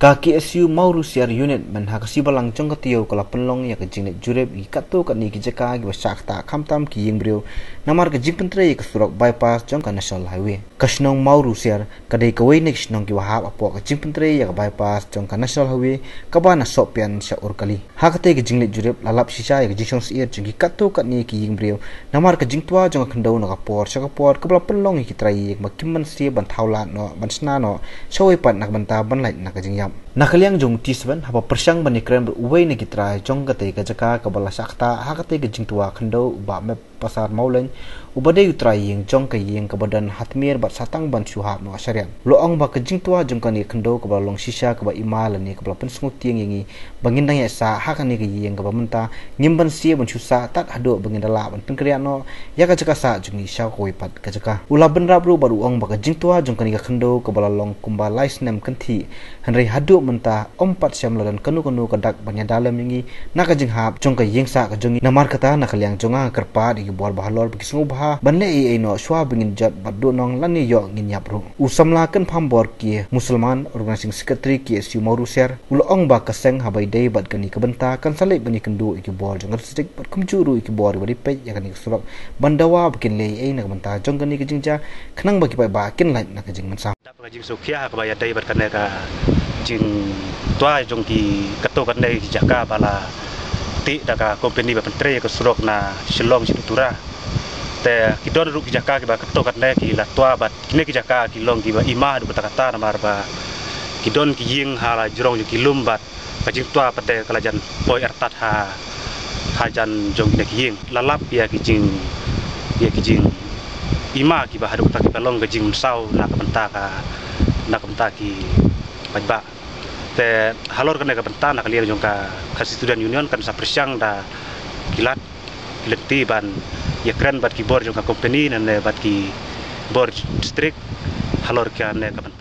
Kaki SU Mauru Siar Unit men ha kasi balang jong katiyo kala penlong ya kejing ne jurep i kato kat ni kijaka gi wasak ta kham tam ki ying brio namar ke jing pentre ke surok bypass jong ka national highway kasnong Mauru Siar kadai kawai ne kisnong ki wahab apo ke jing pentre ya bypass jong ka national highway ka ba na sopian sya ur kali ha kate ke jing ne jurep lalap sisa ya ke jing song sier jong ki kato kat ni ki ying brio namar ke jing tua jong ka na ka por sya ka por ka bala penlong ki trai ma kimman si ban thaulat no ban sna no shawai pat nak ban ta ban lai nak jing yam Nakaliang jong tisban haba persyang bani kren beruway ni kitra jong kate ka jaka ka bala sakta ha kate ka jing khando ba me pasar maulen ubade utra yeng jong ka yeng ka badan hatmir bat satang ban suha no asyarian lo ong ba ka jing jong ka ni khando ka bala long shisha ka ba imal ni ka bala pen sungut tieng yengi bangin dang ya sa ha ka ni ka yeng ka ba menta. Nyimban sia ban susa tat hado bangin dala ban pen kriya no. Ya ka jaka sa jong ni sha ko ipat ka jaka. Ula ben rab ru baru ong ba ka jing jong ka ni ka khando ka bala long kumba lais nem kanthi hanrei hado menta ompat siam ladan kanu kanu kadak banyak dalam ini nak jeng hap jong ka yeng sa ka jong namar kata nak liang jonga kerpa di bol bahalor bagi sungu bah. Banle e no shwa bingin jat badu nong lani yo ngin yap ru usam la kan pambor ki musliman organizing secretary ki su moru ser ul ong ba ka seng habai dei bad kani ka benta kan sale bani kendu iki bol jong stik bad kum juru iki bol bari pe ya kani bandawa bikin le e nak benta jong kani ka jingja kenang bagi pa ba kin lai nak jing mensa dapat jing sukia ka bayar dei bad kan ka jing tua jong ki kato kan nei jaka bala ti daga company ba pentre ko surok na shillong si tura te ki don ru ki jaka ki ba kato kan nei ki la tua ba kine ki jaka ki long ki ba ima du kata kata na mar ba ki don ki ying hala jrong ki lum ba ka jing tua pate kala jan poi ertat ha ha jan jong ki ying. Lalap ya ki jing ya ki jing ima ki ba hadu ta ki balong ga jing sau na ka benta ka ka ki pajba te halor kan ka benta na kalian jong ka ka student union kan sa presyang da kilat kilati ban. Ya kran bat ki bor jong ka company nan bat ki bor district halor kan ka benta